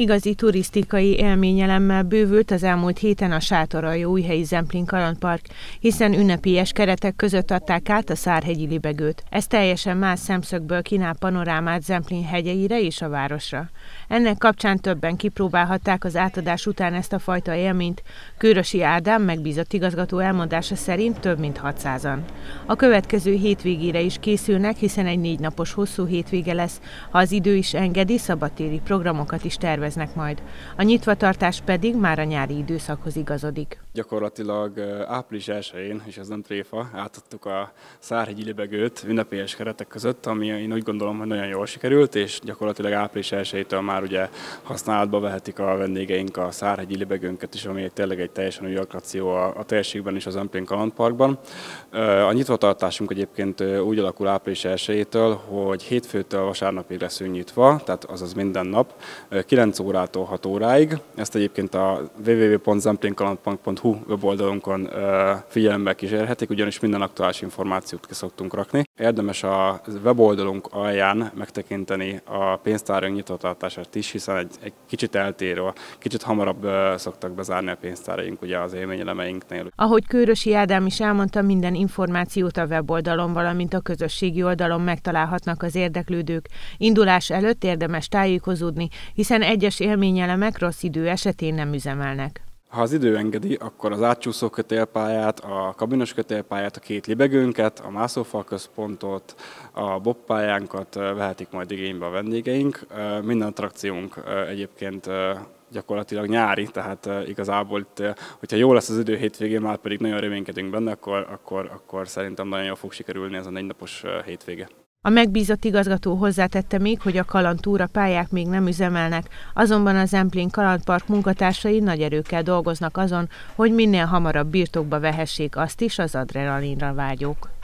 Igazi turisztikai élményelemmel bővült az elmúlt héten a Sátoralja újhelyi Zemplin kalandpark, hiszen ünnepélyes keretek között adták át a Szárhegyi libegőt. Ez teljesen más szemszögből kínál panorámát Zemplin hegyeire és a városra. Ennek kapcsán többen kipróbálhatták az átadás után ezt a fajta élményt. Kőrösi Ádám megbízott igazgató elmondása szerint több mint 600-an. A következő hétvégére is készülnek, hiszen egy négy napos hosszú hétvége lesz. Ha az idő is engedi, szabadtéri programokat is terveznek terveznek majd. A nyitvatartás pedig már a nyári időszakhoz igazodik. Gyakorlatilag április 1-én, és ez nem tréfa, átadtuk a Szárhegyi libegőt ünnepélyes keretek között, ami én úgy gondolom, hogy nagyon jól sikerült, és gyakorlatilag április 1 már ugye használatba vehetik a vendégeink a Szárhegyi libegőnket is, ami tényleg egy teljesen új attrakció a, a térségben és az Ömplén Kalandparkban. A nyitvatartásunk egyébként úgy alakul április 1 hogy hétfőtől vasárnapig leszünk nyitva, tehát azaz minden nap, 9 órától 6 óráig. Ezt egyébként a www.zemplénkaland.hu weboldalunkon figyelembe kísérhetik, ugyanis minden aktuális információt ki szoktunk rakni. Érdemes a weboldalunk alján megtekinteni a pénztárunk nyitvatartását is, hiszen egy, egy kicsit eltérő, kicsit hamarabb szoktak bezárni a pénztáraink ugye az élményelemeinknél. Ahogy Kőrösi Ádám is elmondta, minden információt a weboldalon, valamint a közösségi oldalon megtalálhatnak az érdeklődők. Indulás előtt érdemes tájékozódni, hiszen egyes egyes élményelemek rossz idő esetén nem üzemelnek. Ha az idő engedi, akkor az átcsúszó kötélpályát, a kabinos kötélpályát, a két libegőnket, a mászófal központot, a bobpályánkat vehetik majd igénybe a vendégeink. Minden attrakciónk egyébként gyakorlatilag nyári, tehát igazából itt, hogyha jó lesz az idő hétvégén, már pedig nagyon reménykedünk benne, akkor, akkor, akkor szerintem nagyon jól fog sikerülni ez a négy napos hétvége. A megbízott igazgató hozzátette még, hogy a kalantúra pályák még nem üzemelnek, azonban az Zemplén Kalandpark munkatársai nagy erőkkel dolgoznak azon, hogy minél hamarabb birtokba vehessék azt is az adrenalinra vágyók.